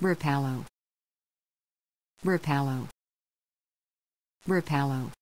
Rapallo. Rapallo. Rapallo.